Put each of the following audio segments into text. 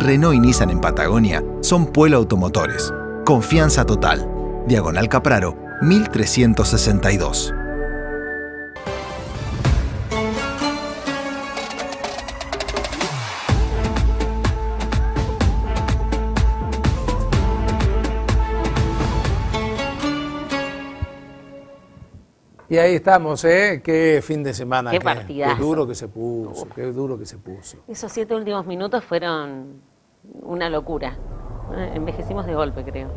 Renault y Nissan en Patagonia son Pueblo Automotores. Confianza total. Diagonal Capraro, 1362. Y ahí estamos, ¿eh? Qué fin de semana. Qué partidazo. Qué duro que se puso, qué duro que se puso. Esos siete últimos minutos fueron una locura. Eh, Envejecimos de golpe, creo.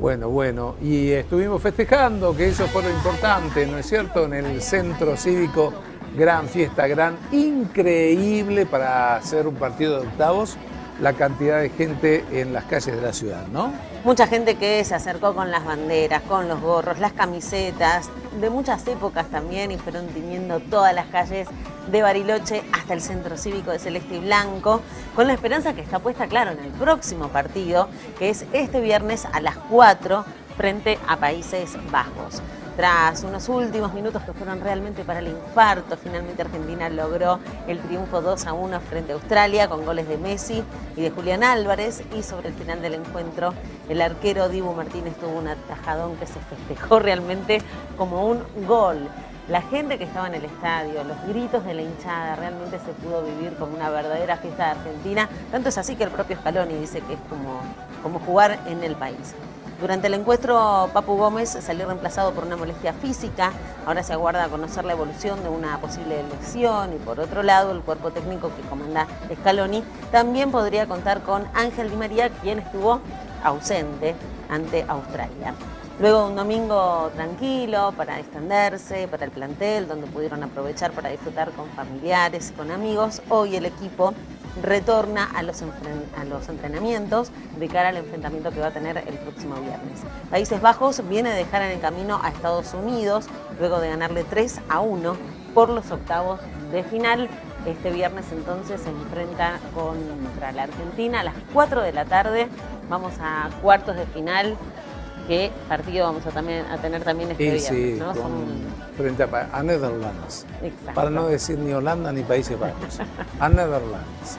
Bueno, bueno, y estuvimos festejando, que eso fue lo importante, ¿no es cierto? En el centro cívico, gran fiesta, gran, increíble para hacer un partido de octavos, la cantidad de gente en las calles de la ciudad, ¿no? Mucha gente que se acercó con las banderas, con los gorros, las camisetas, de muchas épocas también, y fueron tiñendo todas las calles de Bariloche hasta el centro cívico de Celeste y Blanco, con la esperanza que está puesta, claro, en el próximo partido, que es este viernes a las 4 frente a Países Bajos. Tras unos últimos minutos que fueron realmente para el infarto, finalmente Argentina logró el triunfo 2 a 1 frente a Australia con goles de Messi y de Julián Álvarez y sobre el final del encuentro el arquero Dibu Martínez tuvo un atajadón que se festejó realmente como un gol. La gente que estaba en el estadio, los gritos de la hinchada, realmente se pudo vivir como una verdadera fiesta de Argentina. Tanto es así que el propio Scaloni dice que es como, como jugar en el país. Durante el encuentro, Papu Gómez salió reemplazado por una molestia física. Ahora se aguarda conocer la evolución de una posible lesión. Y por otro lado, el cuerpo técnico que comanda Scaloni también podría contar con Ángel Di María, quien estuvo ausente ante Australia. Luego un domingo tranquilo para extenderse, para el plantel, donde pudieron aprovechar para disfrutar con familiares con amigos. Hoy el equipo retorna a los, a los entrenamientos de cara al enfrentamiento que va a tener el próximo viernes. Países Bajos viene a dejar en el camino a Estados Unidos luego de ganarle 3 a 1 por los octavos de final. Este viernes entonces se enfrenta contra la Argentina a las 4 de la tarde. Vamos a cuartos de final. ¿Qué partido vamos a, también, a tener también este viernes? Sí, ¿no? con, Son- frente a, a Netherlands. Exacto. Para no decir ni Holanda ni Países Bajos. A Netherlands.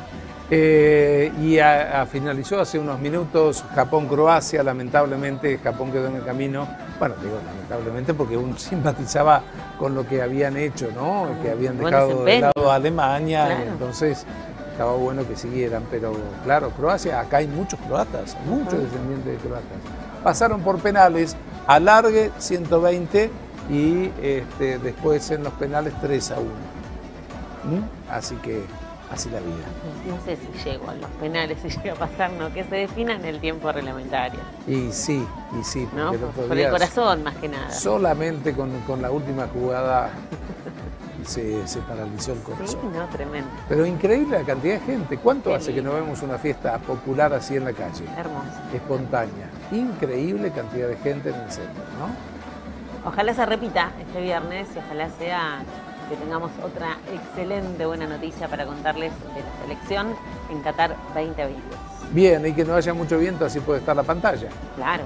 Eh, y a- a- finalizó hace unos minutos Japón-Croacia. Lamentablemente Japón quedó en el camino. Bueno, digo lamentablemente porque uno simpatizaba con lo que habían hecho, ¿no? Que habían Buen dejado de lado a Alemania. Claro. y entonces estaba bueno que siguieran. Pero claro, Croacia, acá hay muchos croatas, muchos Ujú. descendientes de croatas. Pasaron por penales, alargue 120 y este, después en los penales 3 a 1. ¿Mm? Así que así la vida. No sé si llego a los penales, si llega a pasar, no, que se defina en el tiempo reglamentario, Y sí, y sí, Por día el corazón más que nada. solamente con, con la última jugada se, se paralizó el Sí, corazón. no, tremendo, Pero increíble la cantidad de gente. ¿Cuánto Qué hace que no vemos una fiesta popular así en la calle? hermoso. Espontánea. Increíble cantidad de gente en el centro, ¿no? Ojalá se repita este viernes y ojalá sea que tengamos otra excelente buena noticia para contarles de la selección en Qatar 2022. Bien, y que no haya mucho viento, así puede estar la pantalla. Claro,